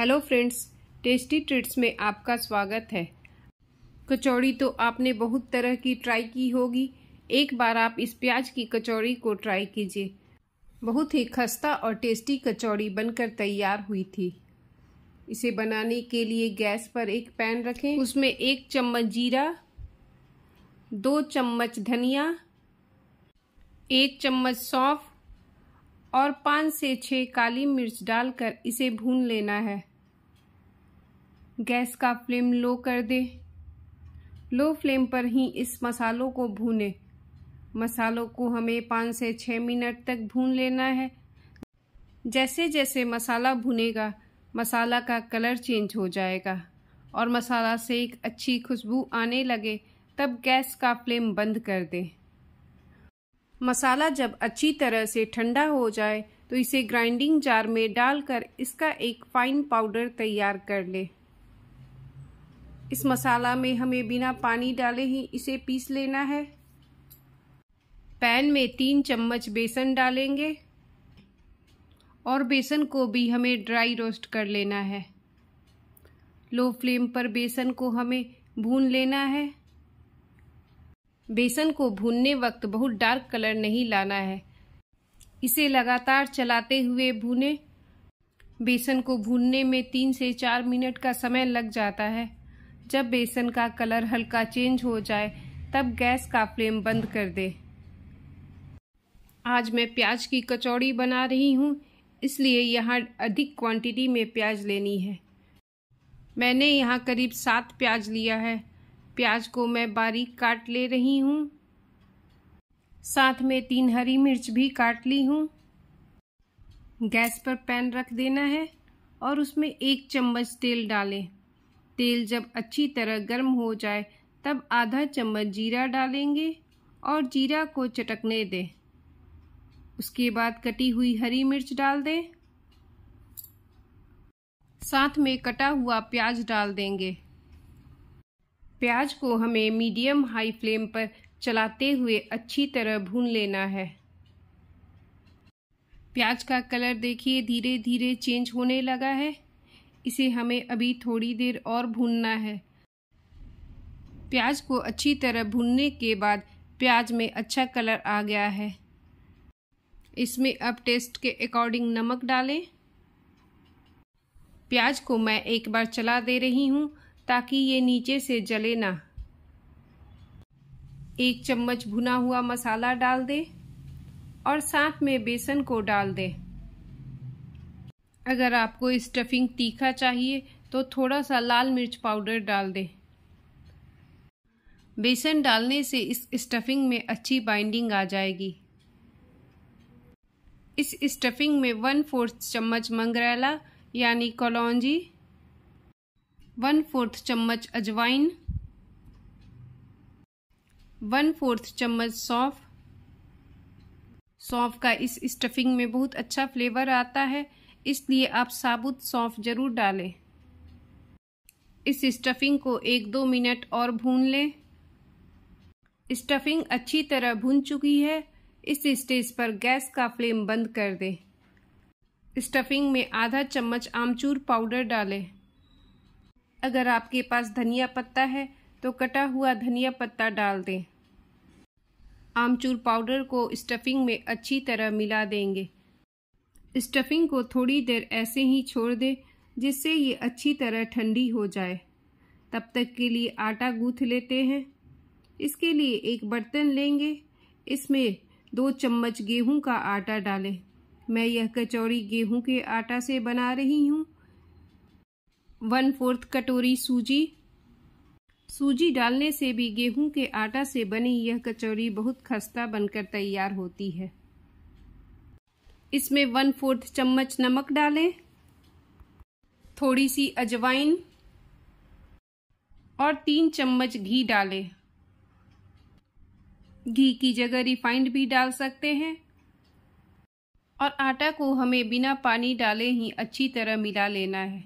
Hello friends, tasty ट्रिट्स में आपका स्वागत है। कचौड़ी तो आपने बहुत तरह की ट्राई की होगी। एक बार आप इस प्याज की कचौड़ी को ट्राई कीजिए। बहुत ही खस्ता और टेस्टी कचौड़ी बनकर तैयार हुई थी। इसे बनाने के लिए गैस पर एक पैन रखें। उसमें एक चम्मच जीरा, दो चम्मच धनिया, एक चम्मच सौंफ और पाँच से छः काली मिर्च डालकर इसे भून लेना है। गैस का फ्लेम लो कर दे। लो फ्लेम पर ही इस मसालों को भूने। मसालों को हमें पाँच से छः मिनट तक भून लेना है। जैसे जैसे मसाला भुनेगा, मसाला का कलर चेंज हो जाएगा और मसाला से एक अच्छी खुशबू आने लगे, तब गैस का फ्लेम बंद कर दें। मसाला जब अच्छी तरह से ठंडा हो जाए तो इसे ग्राइंडिंग जार में डालकर इसका एक फाइन पाउडर तैयार कर ले। इस मसाला में हमें बिना पानी डाले ही इसे पीस लेना है। पैन में तीन चम्मच बेसन डालेंगे और बेसन को भी हमें ड्राई रोस्ट कर लेना है। लो फ्लेम पर बेसन को हमें भून लेना है। बेसन को भूनने वक्त बहुत डार्क कलर नहीं लाना है। इसे लगातार चलाते हुए भूने। बेसन को भूनने में तीन से चार मिनट का समय लग जाता है। जब बेसन का कलर हल्का चेंज हो जाए, तब गैस का फ्लेम बंद कर दे। आज मैं प्याज की कचौड़ी बना रही हूँ, इसलिए यहाँ अधिक क्वांटिटी में प्याज लेनी है। मैंने यहाँ करीब सात प्याज लिया है। प्याज को मैं बारीक काट ले रही हूँ। साथ में तीन हरी मिर्च भी काट ली हूँ। गैस पर पैन रख देना है और उसमें एक चम्मच तेल डालें। तेल जब अच्छी तरह गर्म हो जाए, तब आधा चम्मच जीरा डालेंगे और जीरा को चटकने दें। उसके बाद कटी हुई हरी मिर्च डाल दें। साथ में कटा हुआ प्याज डाल देंगे। प्याज को हमें मीडियम हाई फ्लेम पर चलाते हुए अच्छी तरह भून लेना है। प्याज का कलर देखिए धीरे धीरे चेंज होने लगा है। इसे हमें अभी थोड़ी देर और भूनना है। प्याज को अच्छी तरह भूनने के बाद प्याज में अच्छा कलर आ गया है। इसमें अब टेस्ट के अकॉर्डिंग नमक डालें। प्याज को मैं एक बार चला दे रही हूँ ताकि ये नीचे से जले ना। एक चम्मच भुना हुआ मसाला डाल दे और साथ में बेसन को डाल दे। अगर आपको स्टफिंग तीखा चाहिए तो थोड़ा सा लाल मिर्च पाउडर डाल दें। बेसन डालने से इस स्टफिंग में अच्छी बाइंडिंग आ जाएगी। इस स्टफिंग में वन फोर्थ चम्मच मंगरेला, यानी कलौजी वन फोर्थ चम्मच अजवाइन वन फोर्थ चम्मच सौंफ। सौंफ का इस स्टफिंग में बहुत अच्छा फ्लेवर आता है। इसलिए आप साबुत सौंफ ज़रूर डालें। इस स्टफिंग को एक दो मिनट और भून लें। स्टफिंग अच्छी तरह भून चुकी है। इस स्टेज पर गैस का फ्लेम बंद कर दें। स्टफिंग में आधा चम्मच आमचूर पाउडर डालें। अगर आपके पास धनिया पत्ता है तो कटा हुआ धनिया पत्ता डाल दें। आमचूर पाउडर को स्टफिंग में अच्छी तरह मिला देंगे। स्टफिंग को थोड़ी देर ऐसे ही छोड़ दें, जिससे ये अच्छी तरह ठंडी हो जाए। तब तक के लिए आटा गूथ लेते हैं। इसके लिए एक बर्तन लेंगे। इसमें दो चम्मच गेहूँ का आटा डालें। मैं यह कचौड़ी गेहूँ के आटा से बना रही हूँ। वन फोर्थ कटोरी सूजी। सूजी डालने से भी गेहूँ के आटा से बनी यह कचौरी बहुत खस्ता बनकर तैयार होती है। इसमें वन फोर्थ चम्मच नमक डालें थोड़ी सी अजवाइन और तीन चम्मच घी डालें। घी की जगह रिफाइंड भी डाल सकते हैं और आटा को हमें बिना पानी डाले ही अच्छी तरह मिला लेना है।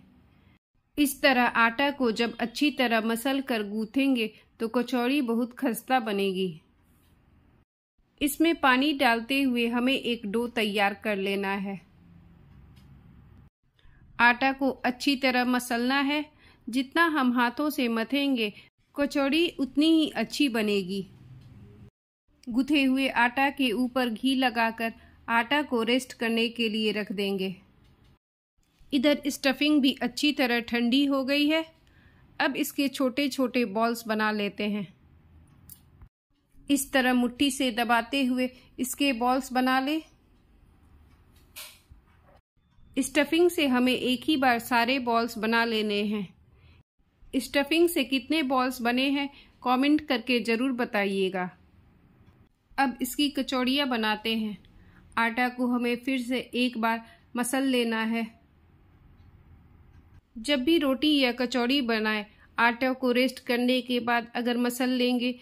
इस तरह आटा को जब अच्छी तरह मसल कर गूथेंगे तो कचौड़ी बहुत खस्ता बनेगी। इसमें पानी डालते हुए हमें एक डो तैयार कर लेना है। आटा को अच्छी तरह मसलना है। जितना हम हाथों से मथेंगे, कचौड़ी उतनी ही अच्छी बनेगी। गुथे हुए आटा के ऊपर घी लगाकर आटा को रेस्ट करने के लिए रख देंगे। इधर स्टफिंग भी अच्छी तरह ठंडी हो गई है। अब इसके छोटे छोटे बॉल्स बना लेते हैं। इस तरह मुट्ठी से दबाते हुए इसके बॉल्स बना ले। स्टफिंग से हमें एक ही बार सारे बॉल्स बना लेने हैं। स्टफिंग से कितने बॉल्स बने हैं कमेंट करके ज़रूर बताइएगा। अब इसकी कचौड़ियाँ बनाते हैं। आटा को हमें फिर से एक बार मसल लेना है। जब भी रोटी या कचौड़ी बनाए, आटा को रेस्ट करने के बाद अगर मसल लेंगे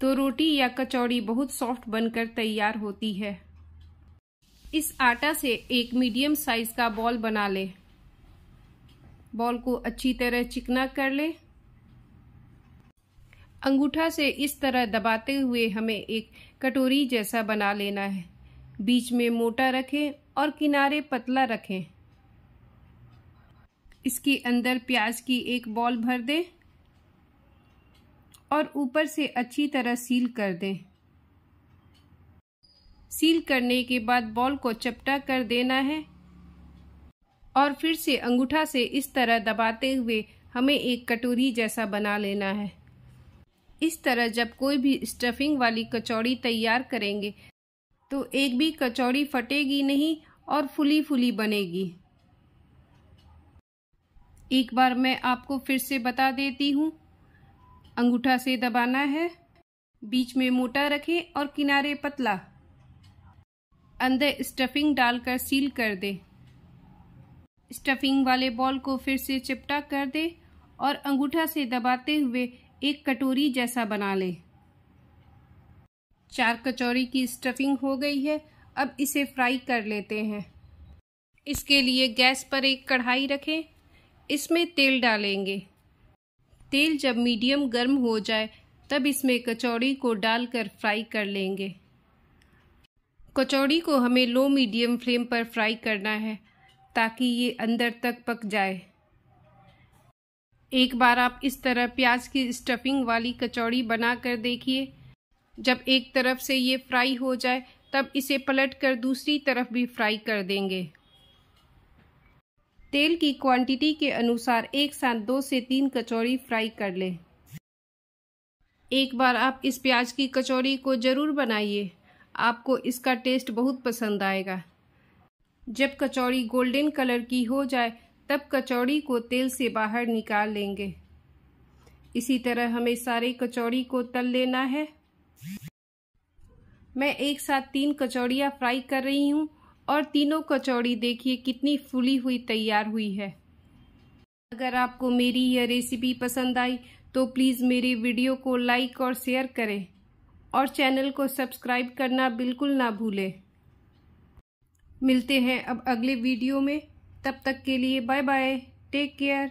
तो रोटी या कचौड़ी बहुत सॉफ्ट बनकर तैयार होती है। इस आटा से एक मीडियम साइज़ का बॉल बना ले। बॉल को अच्छी तरह चिकना कर ले। अंगूठा से इस तरह दबाते हुए हमें एक कटोरी जैसा बना लेना है। बीच में मोटा रखें और किनारे पतला रखें। इसके अंदर प्याज की एक बॉल भर दें। और ऊपर से अच्छी तरह सील कर दें। सील करने के बाद बॉल को चपटा कर देना है और फिर से अंगूठा से इस तरह दबाते हुए हमें एक कटोरी जैसा बना लेना है। इस तरह जब कोई भी स्टफिंग वाली कचौड़ी तैयार करेंगे तो एक भी कचौड़ी फटेगी नहीं और फुली फुली बनेगी। एक बार मैं आपको फिर से बता देती हूँ अंगूठा से दबाना है, बीच में मोटा रखें और किनारे पतला। अंदर स्टफिंग डालकर सील कर दे। स्टफिंग वाले बॉल को फिर से चिपटा कर दे और अंगूठा से दबाते हुए एक कटोरी जैसा बना लें। चार कचौरी की स्टफिंग हो गई है, अब इसे फ्राई कर लेते हैं। इसके लिए गैस पर एक कढ़ाई रखें, इसमें तेल डालेंगे। तेल जब मीडियम गर्म हो जाए, तब इसमें कचौड़ी को डालकर फ्राई कर लेंगे। कचौड़ी को हमें लो मीडियम फ्लेम पर फ्राई करना है, ताकि ये अंदर तक पक जाए। एक बार आप इस तरह प्याज की स्टफिंग वाली कचौड़ी बना कर देखिए। जब एक तरफ़ से ये फ्राई हो जाए, तब इसे पलट कर दूसरी तरफ़ भी फ्राई कर देंगे। तेल की क्वांटिटी के अनुसार एक साथ दो से तीन कचौड़ी फ्राई कर लें। एक बार आप इस प्याज की कचौड़ी को ज़रूर बनाइए। आपको इसका टेस्ट बहुत पसंद आएगा। जब कचौड़ी गोल्डन कलर की हो जाए, तब कचौड़ी को तेल से बाहर निकाल लेंगे। इसी तरह हमें सारे कचौड़ी को तल लेना है। मैं एक साथ तीन कचौड़ियाँ फ्राई कर रही हूँ। और तीनों कचौड़ी देखिए, कितनी फुली हुई, तैयार हुई है। अगर आपको मेरी यह रेसिपी पसंद आई तो प्लीज़ मेरे वीडियो को लाइक और शेयर करें। और चैनल को सब्सक्राइब करना बिल्कुल ना भूलें। मिलते हैं अब अगले वीडियो में। तब तक के लिए बाय बाय टेक केयर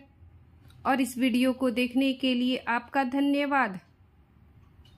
और इस वीडियो को देखने के लिए आपका धन्यवाद।